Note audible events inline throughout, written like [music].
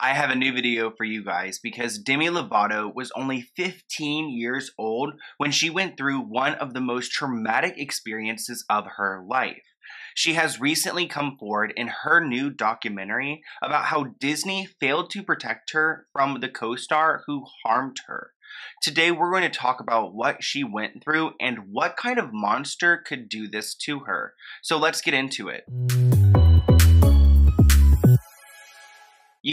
I have a new video for you guys because Demi Lovato was only 15 years old when she went through one of the most traumatic experiences of her life. She has recently come forward in her new documentary about how Disney failed to protect her from the co star who harmed her. Today, we're going to talk about what she went through and what kind of monster could do this to her. So let's get into it.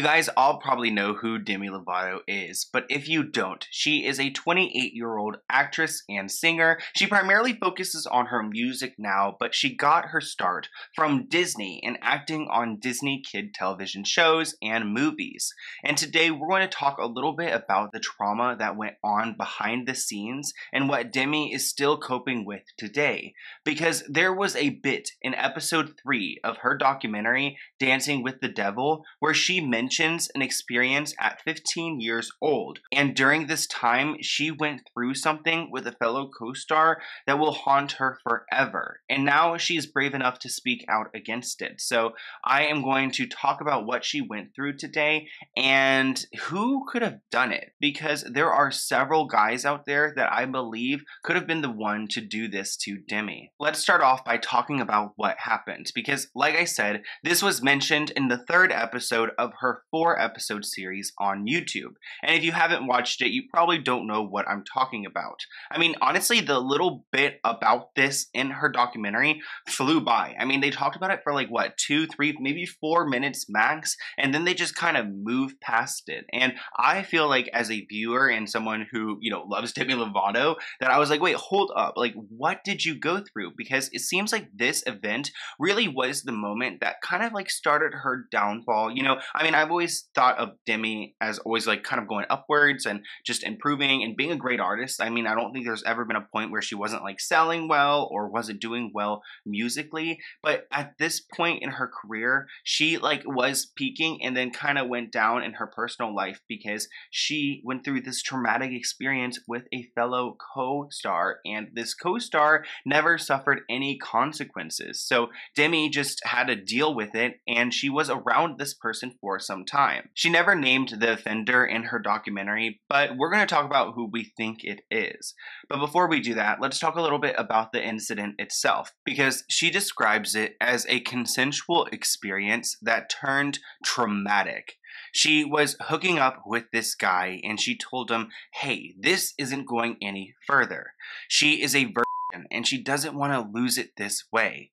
You guys all probably know who Demi Lovato is, but if you don't, she is a 28 year old actress and singer. She primarily focuses on her music now, but she got her start from Disney and acting on Disney kid television shows and movies. And today we're going to talk a little bit about the trauma that went on behind the scenes and what Demi is still coping with today. Because there was a bit in episode 3 of her documentary, Dancing with the Devil, where she mentioned mentions an experience at 15 years old. And during this time, she went through something with a fellow co star that will haunt her forever. And now she's brave enough to speak out against it. So I am going to talk about what she went through today and who could have done it. Because there are several guys out there that I believe could have been the one to do this to Demi. Let's start off by talking about what happened. Because, like I said, this was mentioned in the third episode of her four episode series on YouTube. And if you haven't watched it, you probably don't know what I'm talking about. I mean, honestly, the little bit about this in her documentary flew by. I mean, they talked about it for like what, two, three, maybe four minutes max, and then they just kind of moved past it. And I feel like as a viewer and someone who, you know, loves [laughs] Demi Lovato, that I was like, wait, hold up. Like, what did you go through? Because it seems like this event really was the moment that kind of like started her downfall. You know, I mean, I've always thought of Demi as always like kind of going upwards and just improving and being a great artist. I mean, I don't think there's ever been a point where she wasn't like selling well or wasn't doing well musically. But at this point in her career, she like was peaking and then kind of went down in her personal life because she went through this traumatic experience with a fellow co star. And this co star never suffered any consequences. So Demi just had to deal with it and she was around this person for some some time. She never named the offender in her documentary, but we're going to talk about who we think it is. But before we do that, let's talk a little bit about the incident itself, because she describes it as a consensual experience that turned traumatic. She was hooking up with this guy and she told him, hey, this isn't going any further. She is a virgin and she doesn't want to lose it this way.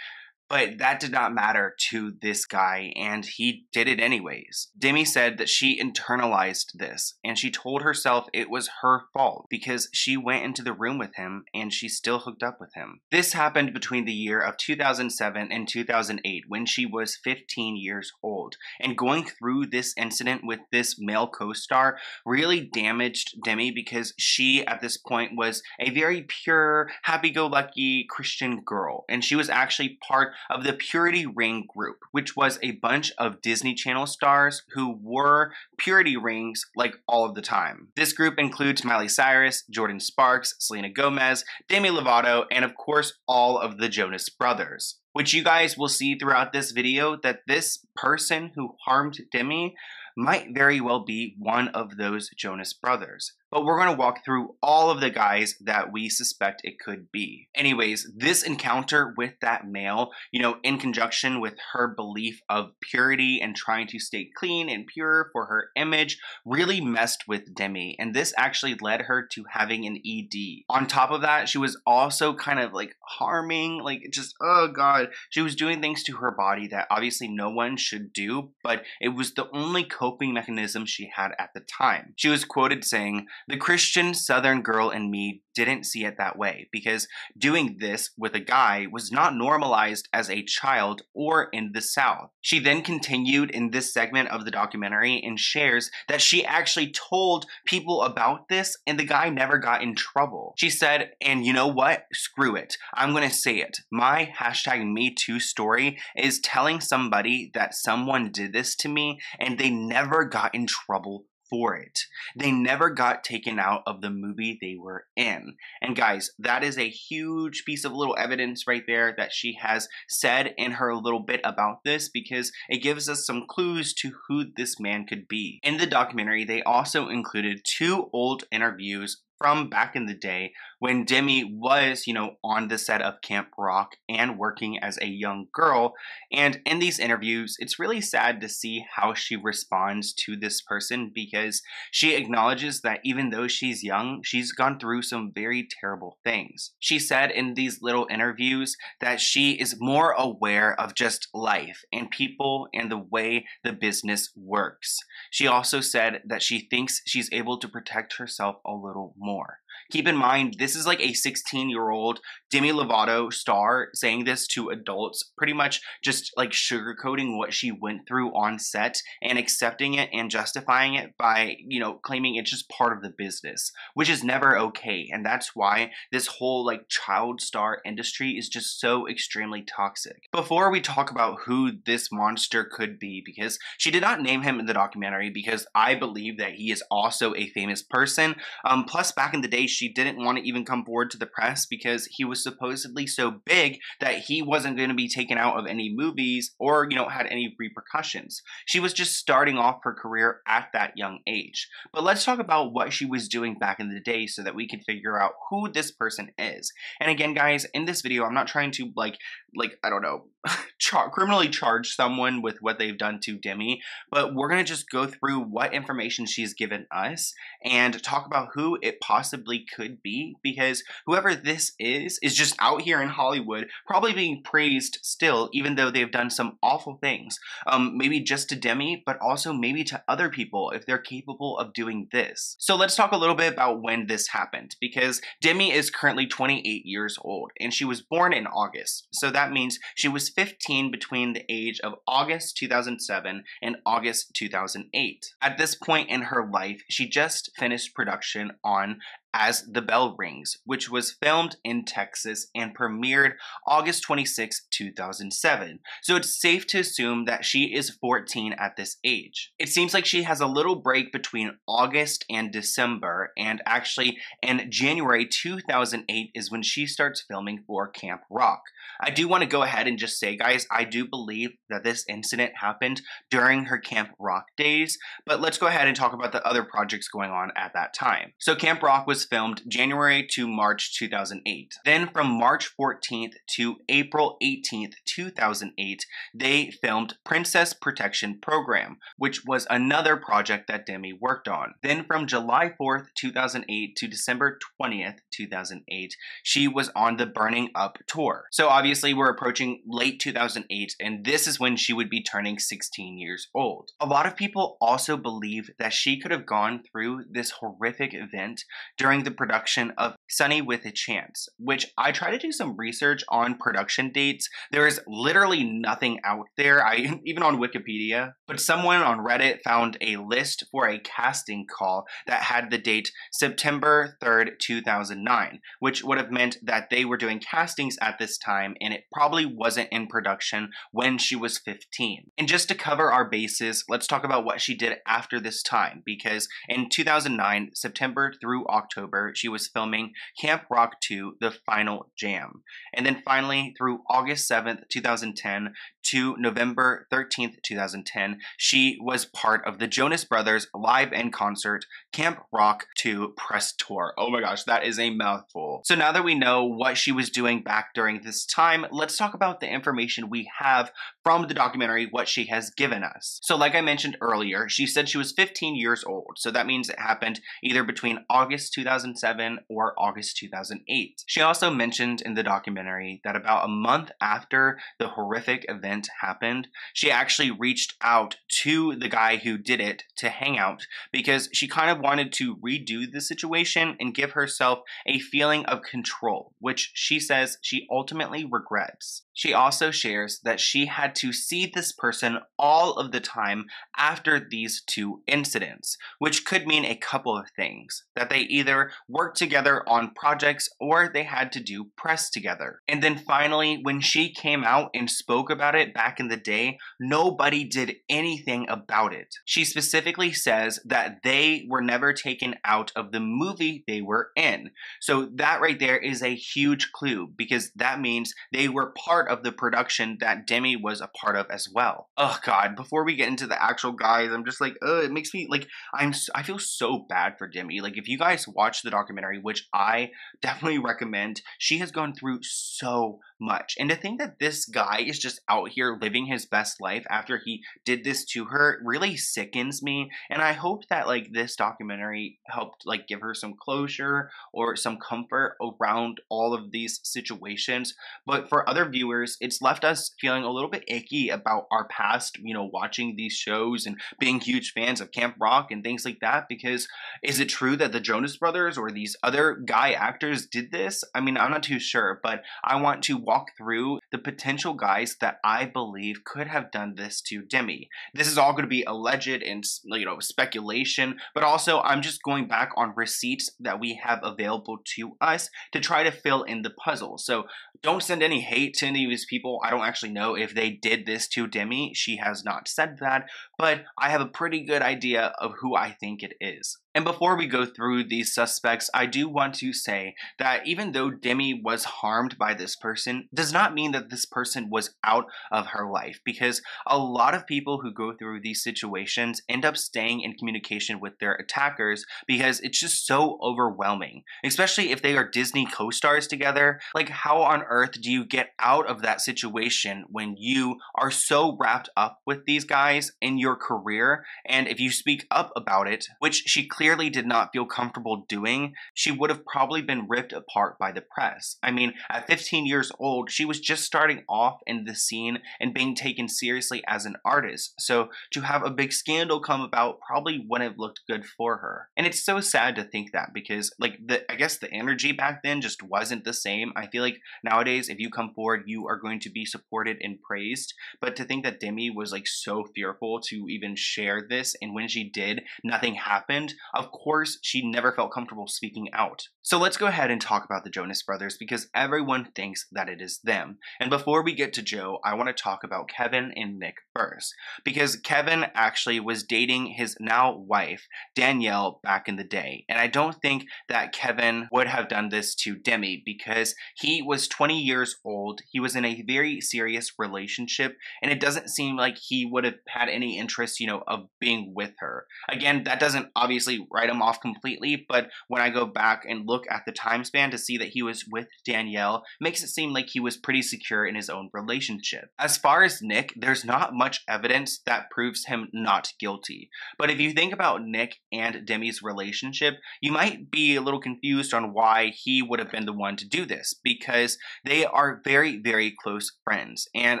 But that did not matter to this guy, and he did it anyways. Demi said that she internalized this, and she told herself it was her fault because she went into the room with him and she still hooked up with him. This happened between the year of 2007 and 2008 when she was 15 years old. And going through this incident with this male co star really damaged Demi because she, at this point, was a very pure, happy go lucky Christian girl. And she was actually part of the Purity Ring group, which was a bunch of Disney Channel stars who wore purity rings like all of the time. This group includes Miley Cyrus, Jordin Sparks, Selena Gomez, Demi Lovato, and of course all of the Jonas Brothers which you guys will see throughout this video that this person who harmed Demi might very well be one of those Jonas brothers but we're going to walk through all of the guys that we suspect it could be. Anyways, this encounter with that male, you know, in conjunction with her belief of purity and trying to stay clean and pure for her image, really messed with Demi, and this actually led her to having an ED. On top of that, she was also kind of like harming, like just, oh god, she was doing things to her body that obviously no one should do, but it was the only coping mechanism she had at the time. She was quoted saying, the Christian Southern girl in me didn't see it that way because doing this with a guy was not normalized as a child or in the South. She then continued in this segment of the documentary and shares that she actually told people about this and the guy never got in trouble. She said, and you know what? Screw it. I'm gonna say it. My hashtag Me Too story is telling somebody that someone did this to me and they never got in trouble for it. They never got taken out of the movie they were in. And guys, that is a huge piece of little evidence right there that she has said in her little bit about this because it gives us some clues to who this man could be. In the documentary, they also included two old interviews from back in the day when Demi was, you know, on the set of Camp Rock and working as a young girl. And in these interviews, it's really sad to see how she responds to this person because she acknowledges that even though she's young, she's gone through some very terrible things. She said in these little interviews that she is more aware of just life and people and the way the business works. She also said that she thinks she's able to protect herself a little more more. Keep in mind, this is like a 16 year old Demi Lovato star saying this to adults, pretty much just like sugarcoating what she went through on set and accepting it and justifying it by, you know, claiming it's just part of the business, which is never okay. And that's why this whole like child star industry is just so extremely toxic. Before we talk about who this monster could be, because she did not name him in the documentary because I believe that he is also a famous person. Um, plus, back in the day, she didn't want to even come forward to the press because he was supposedly so big that he wasn't going to be taken out of any movies or, you know, had any repercussions. She was just starting off her career at that young age. But let's talk about what she was doing back in the day so that we can figure out who this person is. And again, guys, in this video, I'm not trying to like like I don't know, [laughs] char- criminally charge someone with what they've done to Demi, but we're going to just go through what information she's given us and talk about who it possibly could be because whoever this is is just out here in Hollywood probably being praised still even though they've done some awful things. Um maybe just to Demi, but also maybe to other people if they're capable of doing this. So let's talk a little bit about when this happened because Demi is currently 28 years old and she was born in August. So that that means she was 15 between the age of August 2007 and August 2008. At this point in her life, she just finished production on as The Bell Rings, which was filmed in Texas and premiered August 26, 2007. So it's safe to assume that she is 14 at this age. It seems like she has a little break between August and December, and actually in January 2008 is when she starts filming for Camp Rock. I do want to go ahead and just say, guys, I do believe that this incident happened during her Camp Rock days, but let's go ahead and talk about the other projects going on at that time. So Camp Rock was was filmed January to March 2008. Then from March 14th to April 18th, 2008, they filmed Princess Protection Program, which was another project that Demi worked on. Then from July 4th, 2008 to December 20th, 2008, she was on the Burning Up tour. So obviously we're approaching late 2008 and this is when she would be turning 16 years old. A lot of people also believe that she could have gone through this horrific event during during the production of Sonny with a Chance, which I try to do some research on production dates. There is literally nothing out there, I [laughs] even on Wikipedia, but someone on Reddit found a list for a casting call that had the date September 3rd, 2009, which would have meant that they were doing castings at this time and it probably wasn't in production when she was 15. And just to cover our bases, let's talk about what she did after this time because in 2009, September through October, October, she was filming Camp Rock 2 The Final Jam. And then finally, through August 7th, 2010 to November 13th, 2010, she was part of the Jonas Brothers live in concert Camp Rock 2 press tour. Oh my gosh, that is a mouthful. So now that we know what she was doing back during this time, let's talk about the information we have from the documentary, what she has given us. So like I mentioned earlier, she said she was 15 years old. So that means it happened either between August 2007 or August 2008. She also mentioned in the documentary that about a month after the horrific event happened, she actually reached out to the guy who did it to hang out because she kind of wanted to redo the situation and give herself a feeling of control, which she says she ultimately regrets. She also shares that she had to see this person all of the time after these two incidents, which could mean a couple of things that they either worked together on projects or they had to do press together. And then finally, when she came out and spoke about it back in the day, nobody did anything about it. She specifically says that they were never taken out of the movie they were in. So that right there is a huge clue because that means they were part of the production that Demi was a part of as well. Oh god, before we get into the actual guys, I'm just like, it makes me like I'm I feel so bad for Demi. Like if you guys watch the documentary, which I [laughs] definitely recommend, she has gone through so much. And to think that this guy is just out here living his best life after he did this to her really sickens me. And I hope that like this documentary helped like give her some closure or some comfort around all of these situations. But for other viewers, it's left us feeling a little bit icky about our past, you know, watching these shows and being huge fans of Camp Rock and things like that. Because is it true that the Jonas Brothers or these other guy actors did this? I mean, I'm not too sure, but I want to walk through the potential guys that I believe could have done this to Demi. This is all going to be alleged and you know speculation, but also I'm just going back on receipts that we have available to us to try to fill in the puzzle. So don't send any hate to any of these people. I don't actually know if they did this to Demi. She has not said that, but I have a pretty good idea of who I think it is. And before we go through these suspects, I do want to say that even though Demi was harmed by this person, does not mean that this person was out of her life because a lot of people who go through these situations end up staying in communication with their attackers because it's just so overwhelming, especially if they are Disney co-stars together. Like how on earth do you get out of that situation when you are so wrapped up with these guys in your career and if you speak up about it, which she clearly did not feel comfortable doing, she would have probably been ripped apart by the press. I mean, at 15 years old, she was just starting off in the scene and being taken seriously as an artist. So to have a big scandal come about probably wouldn't have looked good for her. And it's so sad to think that because like the I guess the energy back then just wasn't the same. I feel like nowadays if you come forward, you are going to be supported and praised. But to think that Demi was like so fearful to even share this and when she did, nothing happened. Of course, she never felt comfortable speaking out. So let's go ahead and talk about the Jonas Brothers because everyone thinks that it is them. And before we get to Joe, I want to talk about Kevin and Nick first because Kevin actually was dating his now wife, Danielle, back in the day. And I don't think that Kevin would have done this to Demi because he was 20 years old. He was in a very serious relationship, and it doesn't seem like he would have had any interest, you know, of being with her. Again, that doesn't obviously write him off completely, but when I go back and look at the time span to see that he was with Danielle, makes it seem like he was pretty secure in his own relationship. As far as Nick, there's not much evidence that proves him not guilty. But if you think about Nick and Demi's relationship, you might be a little confused on why he would have been the one to do this, because they are very, very close friends. And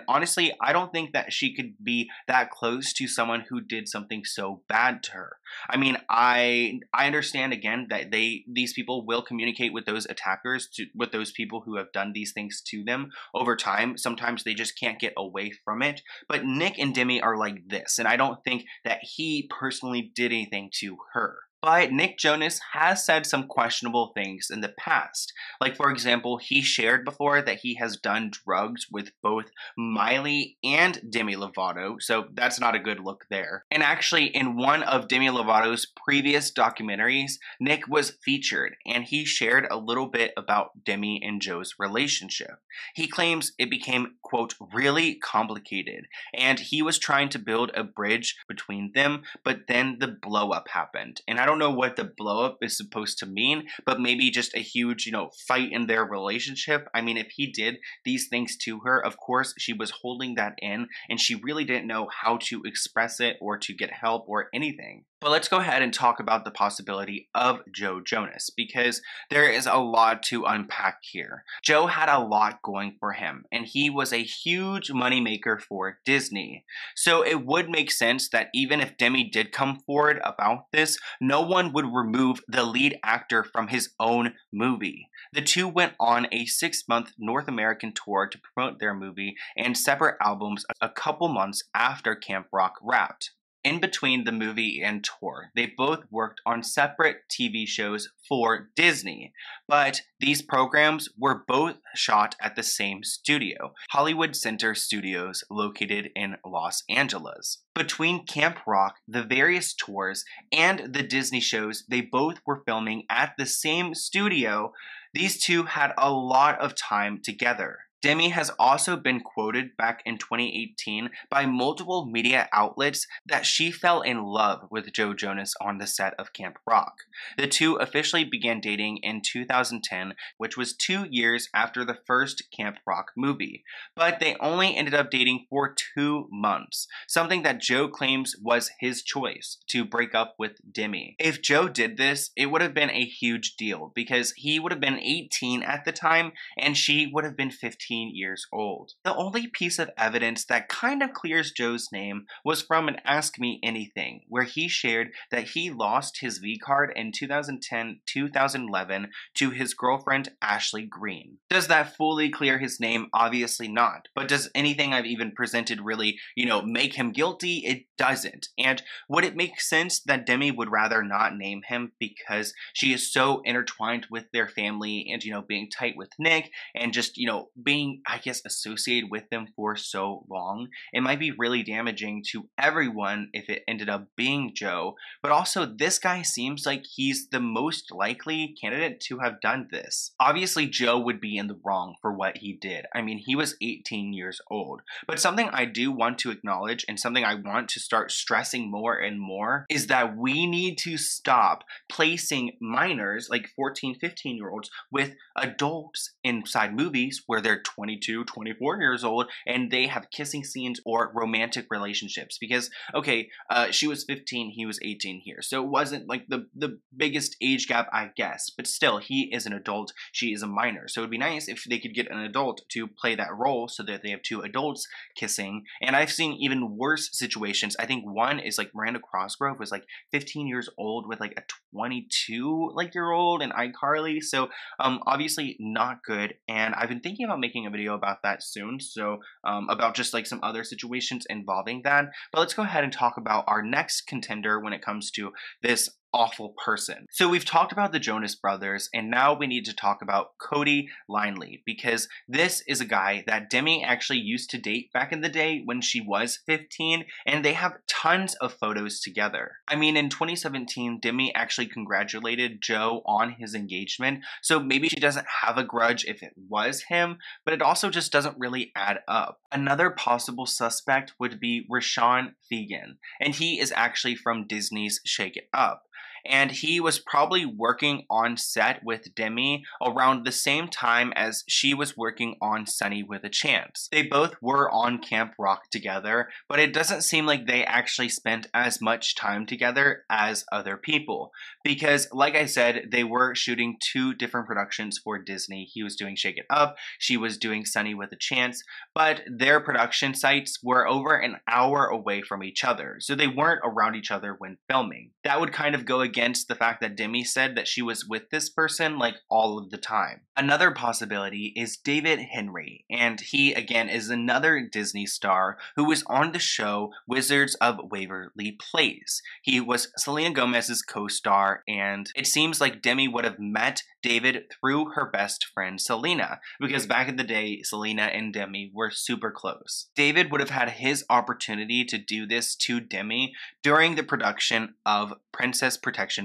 honestly, I don't think that she could be that close to someone who did something so bad to her. I mean, I I understand again that they these people will communicate with those attackers to with those people who have done these things to them over time. Sometimes they just can't get away from it. But Nick and Demi are like this, and I don't think that he personally did anything to her. But Nick Jonas has said some questionable things in the past. Like, for example, he shared before that he has done drugs with both Miley and Demi Lovato, so that's not a good look there. And actually, in one of Demi Lovato's previous documentaries, Nick was featured and he shared a little bit about Demi and Joe's relationship. He claims it became, quote, really complicated, and he was trying to build a bridge between them, but then the blow up happened. And I don't know what the blow up is supposed to mean, but maybe just a huge, you know, fight in their relationship. I mean, if he did these things to her, of course, she was holding that in and she really didn't know how to express it or to get help or anything. But let's go ahead and talk about the possibility of Joe Jonas because there is a lot to unpack here. Joe had a lot going for him, and he was a huge moneymaker for Disney. So it would make sense that even if Demi did come forward about this, no one would remove the lead actor from his own movie. The two went on a six month North American tour to promote their movie and separate albums a couple months after Camp Rock wrapped in between the movie and tour, they both worked on separate TV shows for Disney, but these programs were both shot at the same studio, Hollywood Center Studios, located in Los Angeles. Between Camp Rock, the various tours, and the Disney shows, they both were filming at the same studio. These two had a lot of time together. Demi has also been quoted back in 2018 by multiple media outlets that she fell in love with Joe Jonas on the set of Camp Rock. The two officially began dating in 2010, which was two years after the first Camp Rock movie, but they only ended up dating for two months, something that Joe claims was his choice to break up with Demi. If Joe did this, it would have been a huge deal because he would have been 18 at the time and she would have been 15 years old. The only piece of evidence that kind of clears Joe's name was from an Ask Me Anything, where he shared that he lost his V card in 2010 2011 to his girlfriend Ashley Greene. Does that fully clear his name? Obviously not. But does anything I've even presented really, you know, make him guilty? It doesn't. And would it make sense that Demi would rather not name him because she is so intertwined with their family and, you know, being tight with Nick and just, you know, being being, I guess, associated with them for so long, it might be really damaging to everyone if it ended up being Joe. But also, this guy seems like he's the most likely candidate to have done this. Obviously, Joe would be in the wrong for what he did. I mean, he was 18 years old. But something I do want to acknowledge and something I want to start stressing more and more is that we need to stop placing minors, like 14, 15 year olds, with adults inside movies where they're 22, 24 years old, and they have kissing scenes or romantic relationships. Because, okay, uh, she was 15, he was 18 here. So it wasn't like the, the biggest age gap, I guess. But still, he is an adult, she is a minor. So it'd be nice if they could get an adult to play that role so that they have two adults kissing. And I've seen even worse situations. I think one is like Miranda Cosgrove was like 15 years old with like a 22 like year old and iCarly. So um, obviously not good. And I've been thinking about making making a video about that soon. So um, about just like some other situations involving that. But let's go ahead and talk about our next contender when it comes to this awful person. So we've talked about the Jonas brothers, and now we need to talk about Cody Linley, because this is a guy that Demi actually used to date back in the day when she was 15, and they have tons of photos together. I mean, in 2017, Demi actually congratulated Joe on his engagement, so maybe she doesn't have a grudge if it was him, but it also just doesn't really add up. Another possible suspect would be Roshon Fegan, and he is actually from Disney's Shake It Up and he was probably working on set with Demi around the same time as she was working on Sonny with a Chance. They both were on Camp Rock together, but it doesn't seem like they actually spent as much time together as other people. Because, like I said, they were shooting two different productions for Disney. He was doing Shake It Up, she was doing Sonny with a Chance, but their production sites were over an hour away from each other, so they weren't around each other when filming. That would kind of go against the fact that Demi said that she was with this person like all of the time. Another possibility is David Henrie, and he again is another Disney star who was on the show Wizards of Waverly Place. He was Selena Gomez's co star, and it seems like Demi would have met David through her best friend Selena, because back in the day, Selena and Demi were super close. David would have had his opportunity to do this to Demi during the production of Princess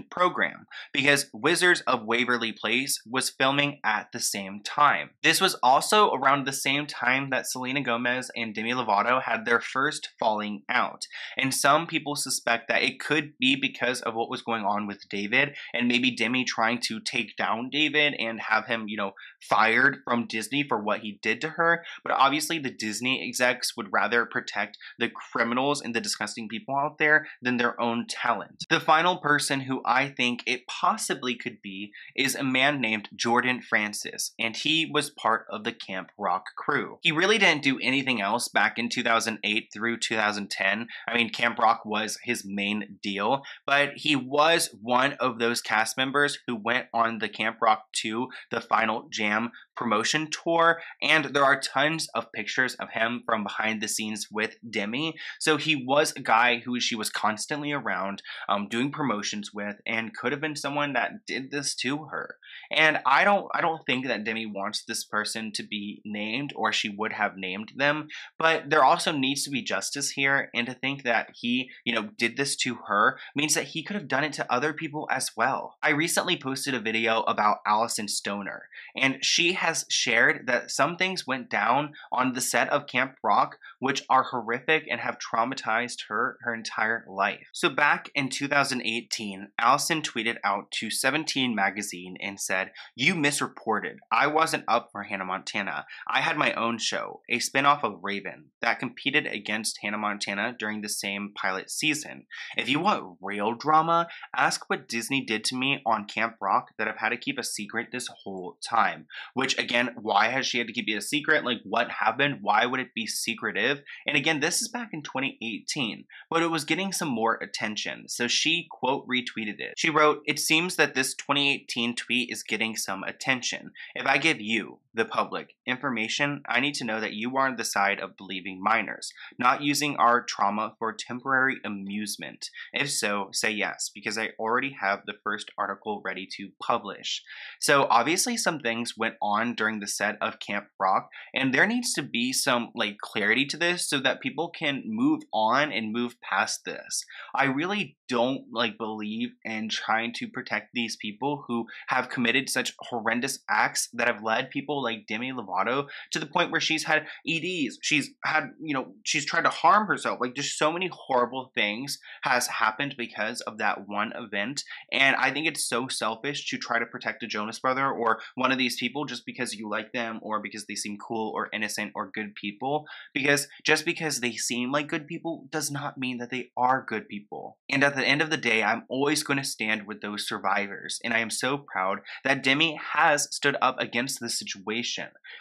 program because Wizards of Waverly Place was filming at the same time. This was also around the same time that Selena Gomez and Demi Lovato had their first falling out. And some people suspect that it could be because of what was going on with David and maybe Demi trying to take down David and have him, you know, fired from Disney for what he did to her. But obviously, the Disney execs would rather protect the criminals and the disgusting people out there than their own talent. The final person who I think it possibly could be is a man named Jordan Francis, and he was part of the Camp Rock crew. He really didn't do anything else back in 2008 through 2010. I mean, Camp Rock was his main deal, but he was one of those cast members who went on the Camp Rock 2, the final jam promotion tour, and there are tons of pictures of him from behind the scenes with Demi. So he was a guy who she was constantly around, um, doing promotions with, and could have been someone that did this to her. And I don't, I don't think that Demi wants this person to be named, or she would have named them. But there also needs to be justice here, and to think that he, you know, did this to her means that he could have done it to other people as well. I recently posted a video about Alyson Stoner, and she has shared that some things went down on the set of Camp Rock, which are horrific and have traumatized her her entire life. So back in 2018, Alyson tweeted out to 17 magazine and said, "You misreported. I wasn't up for Hannah Montana. I had my own show, a spinoff of Raven, that competed against Hannah Montana during the same pilot season. If you want real drama, ask what Disney did to me on Camp Rock that I've had to keep a secret this whole time." Which again, why has she had to keep it a secret? Like what happened? Why would it be secretive? And again, this is back in 2018, but it was getting some more attention. So she quote retweeted it. She wrote, It seems that this 2018 tweet is getting some attention. If I give you, the public, information, I need to know that you are on the side of believing minors, not using our trauma for temporary amusement. If so, say yes, because I already have the first article ready to publish. So obviously some things went on during the set of Camp Rock, and there needs to be some like clarity to this so that people can move on and move past this. I really don't like believe in trying to protect these people who have committed such horrendous acts that have led people like Demi Lovato to the point where she's had EDs. She's had, you know, she's tried to harm herself. Like just so many horrible things has happened because of that one event. And I think it's so selfish to try to protect a Jonas brother or one of these people just because you like them or because they seem cool or innocent or good people. Because just because they seem like good people does not mean that they are good people. And at the end of the day, I'm always going to stand with those survivors. And I am so proud that Demi has stood up against this situation.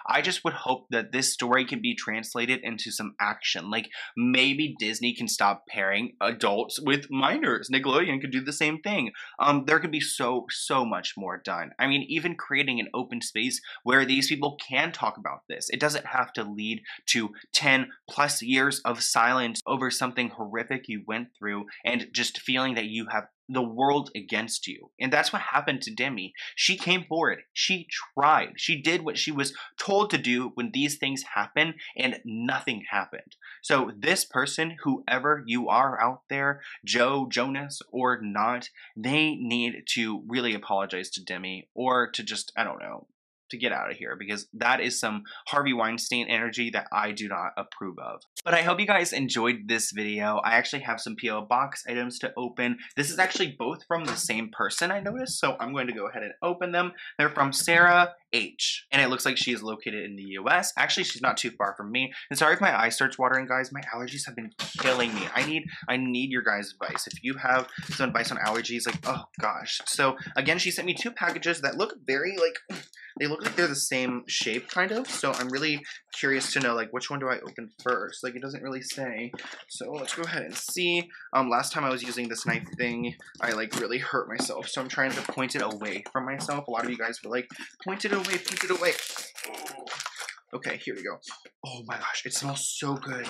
I just would hope that this story can be translated into some action. Like maybe Disney can stop pairing adults with minors. Nickelodeon could do the same thing. Um, there could be so, so much more done. I mean, even creating an open space where these people can talk about this. It doesn't have to lead to 10 plus years of silence over something horrific you went through and just feeling that you have the world against you. And that's what happened to Demi. She came forward. She tried. She did what she was told to do when these things happen and nothing happened. So this person, whoever you are out there, Joe, Jonas, or not, they need to really apologize to Demi or to just, I don't know, to get out of here because that is some Harvey Weinstein energy that I do not approve of. But I hope you guys enjoyed this video. I actually have some PO box items to open. This is actually both from the same person I noticed, so I'm going to go ahead and open them. They're from Sarah H. And it looks like she is located in the US. Actually, she's not too far from me. And sorry if my eye starts watering, guys. My allergies have been killing me. I need I need your guys' advice. If you have some advice on allergies, like, oh gosh. So again, she sent me two packages that look very like they look like they're the same shape kind of. So I'm really curious to know like which one do I open first? Like it doesn't really say. So let's go ahead and see. Um last time I was using this knife thing, I like really hurt myself. So I'm trying to point it away from myself. A lot of you guys were like, point it away peek it away. Okay, here we go. Oh my gosh, it smells so good.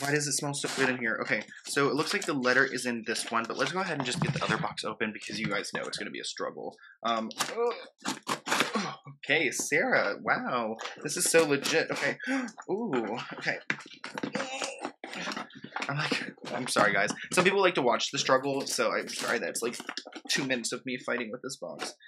Why does it smell so good in here? Okay, so it looks like the letter is in this one, but let's go ahead and just get the other box open because you guys know it's going to be a struggle. Um, [gasps] okay, Sarah, wow, this is so legit. Okay, [gasps] ooh, okay. I'm like, I'm sorry, guys. Some people like to watch the struggle, so I'm sorry that it's like two minutes of me fighting with this box. [sighs]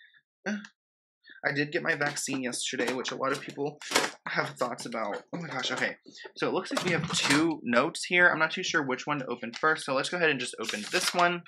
I did get my vaccine yesterday, which a lot of people have thoughts about. Oh my gosh, okay. So it looks like we have two notes here. I'm not too sure which one to open first, so let's go ahead and just open this one.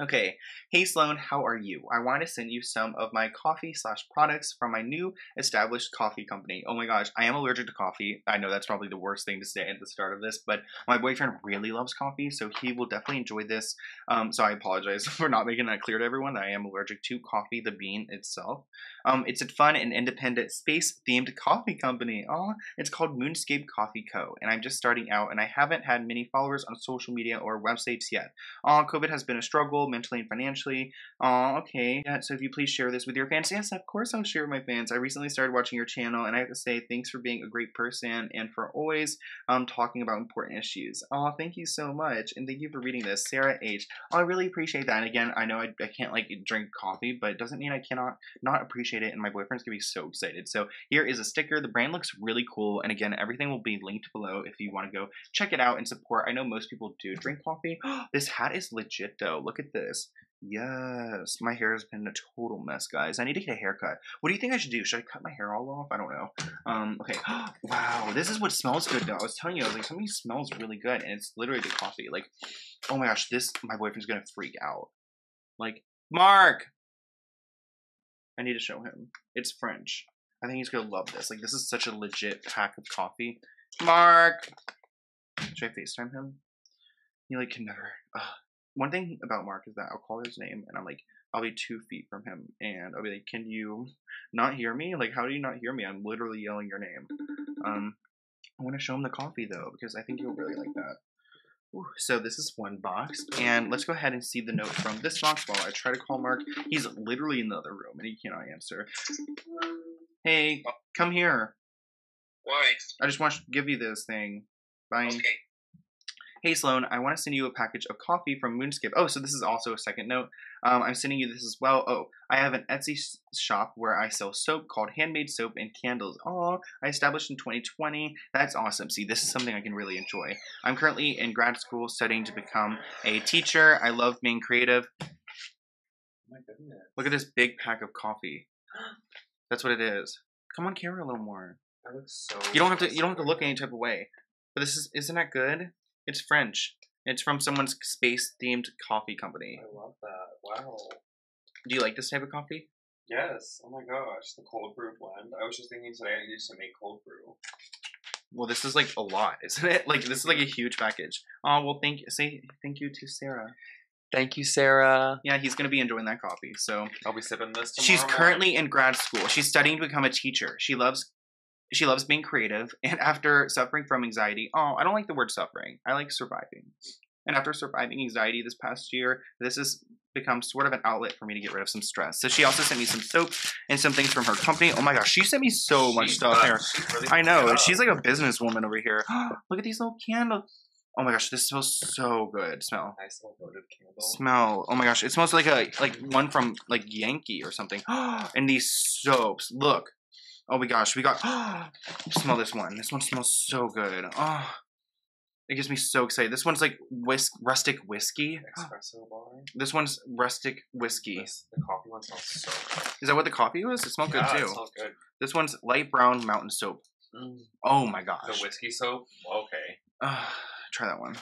Okay, hey Sloan, how are you? I want to send you some of my coffee slash products from my new established coffee company. Oh my gosh, I am allergic to coffee. I know that's probably the worst thing to say at the start of this, but my boyfriend really loves coffee, so he will definitely enjoy this. Um, so I apologize [laughs] for not making that clear to everyone that I am allergic to coffee, the bean itself. Um, it's a fun and independent space-themed coffee company. Oh, it's called Moonscape Coffee Co. And I'm just starting out, and I haven't had many followers on social media or websites yet. Oh, COVID has been a struggle mentally and financially. Oh, okay. So if you please share this with your fans. Yes, of course I'll share with my fans. I recently started watching your channel, and I have to say thanks for being a great person and for always um, talking about important issues. Oh, thank you so much, and thank you for reading this. Sarah H. Oh, I really appreciate that. And again, I know I, I can't like drink coffee, but it doesn't mean I cannot not appreciate it, and my boyfriend's gonna be so excited. So here is a sticker. The brand looks really cool, and again, everything will be linked below if you want to go check it out and support. I know most people do drink coffee. [gasps] this hat is legit though. Look at this. Yes, my hair has been a total mess, guys. I need to get a haircut. What do you think I should do? Should I cut my hair all off? I don't know. Um, okay. [gasps] wow, this is what smells good, though. I was telling you, I was like, something smells really good, and it's literally the coffee. Like, oh my gosh, this, my boyfriend's gonna freak out. Like, Mark! I need to show him. It's French. I think he's gonna love this. Like, this is such a legit pack of coffee. Mark! Should I FaceTime him? He, like, can never. Ugh one thing about Mark is that I'll call his name and I'm like, I'll be two feet from him and I'll be like, Can you not hear me? Like, how do you not hear me? I'm literally yelling your name. Um, I want to show him the coffee though because I think he'll really like that. Ooh, so this is one box, and let's go ahead and see the note from this box while I try to call Mark. He's literally in the other room and he cannot answer. Hey, come here. Why? I just want to give you this thing. Bye. Okay. Hey Sloan, I want to send you a package of coffee from Moonscape. Oh, so this is also a second note. Um, I'm sending you this as well. Oh, I have an Etsy shop where I sell soap called Handmaden Soap and Candles. Oh, I established in 2020. That's awesome. See, this is something I can really enjoy. I'm currently in grad school studying to become a teacher. I love being creative. Oh my goodness. Look at this big pack of coffee. [gasps] That's what it is. Come on camera a little more. That looks so. You don't have to. You don't have to look any type of way. But this is. Isn't that good? It's French. It's from someone's space themed coffee company. I love that. Wow. Do you like this type of coffee? Yes. Oh my gosh, the cold brew blend. I was just thinking today I need to make cold brew. Well, this is like a lot, [laughs] isn't it? Like this is like a huge package. Oh well, thank say thank you to Sarah. Thank you, Sarah. Yeah, he's gonna be enjoying that coffee. So I'll be sipping this. she's tomorrow currently in grad school. She's studying to become a teacher. She loves she loves being creative, [laughs] and after suffering from anxiety, oh, I don't like the word suffering. I like surviving. And after surviving anxiety this past year, this has become sort of an outlet for me to get rid of some stress. So she also sent me some soap and some things from her company. Oh my gosh, she sent me so morning. much stuff here. Really I know. She's like a businesswoman over here. [gasps] Look at these little candles. Oh my gosh, this smells so good. Smell. nice little votive candle. Smell. Oh my gosh, it smells like a like one from like Yankee or something. [gasps] and these soaps. Look. Oh my gosh, we got [gasps] smell this one. This one smells so good. Oh. It gets me so excited. This one's like whisk rustic whiskey. Espresso bar. [gasps] This one's rustic whiskey. This, the coffee one smells so good. Is that what the coffee was? It smelled yeah, good It too. smells good. This one's light brown mountain soap. Oh my gosh. The whiskey soap. Okay. Uh, try that one.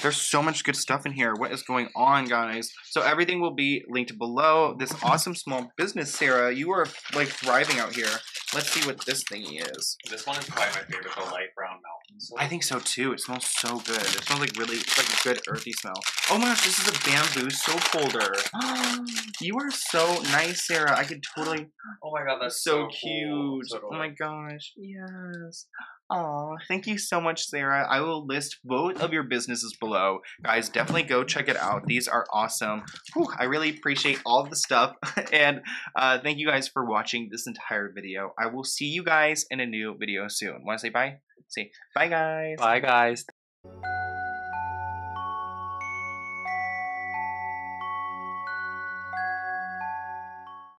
There's so much good stuff in here. What is going on, guys? So everything will be linked below. This awesome small business, Sarah. You are like thriving out here. Let's see what this thingy is. This one is probably my favorite. The light brown mountain soap. I think so too. It smells so good. It smells like really like a good earthy smell. Oh my gosh, this is a bamboo soap holder. [gasps] you are so nice, Sarah. I could totally Oh my god, that's so, so, cute. Cool. So oh my gosh. Yes. Aw, thank you so much, Sarah. I will list both of your businesses below. Guys, definitely go check it out. These are awesome. Whew, I really appreciate all the stuff. [laughs] and uh, thank you guys for watching this entire video. I will see you guys in a new video soon. Want to say bye? Say bye, guys. Bye, guys.